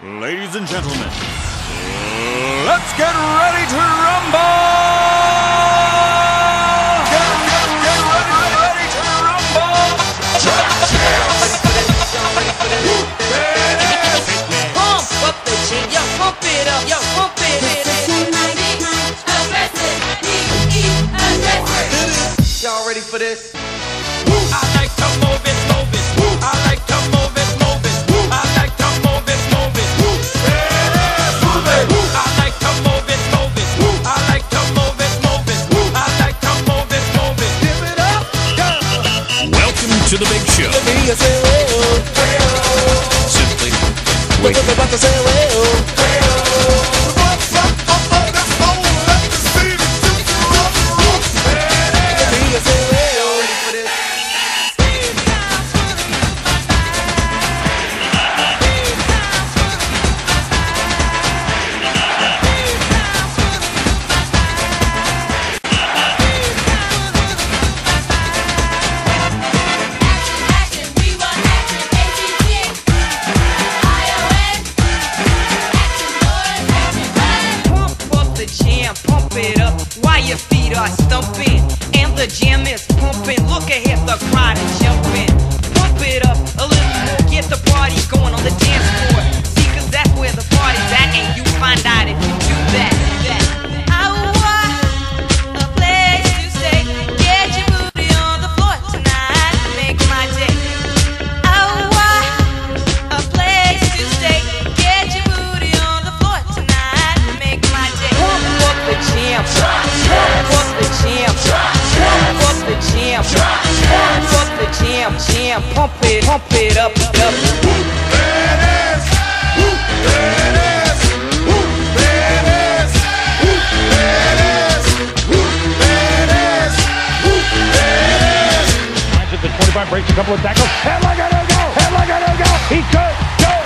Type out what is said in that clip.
Ladies and gentlemen, let's get ready to rumble! Ready! Pump up the jam, yo, pump it up, yo, pump it Y'all ready for this? I like to move it, what's your feet are stumping. And the jam is pumping. Look ahead, the crowd is jumping. down, pump it, pump it up, up. Woo, 25, breaks a couple of tackles. Headlock, I don't go. Headlock, I don't go. He could go.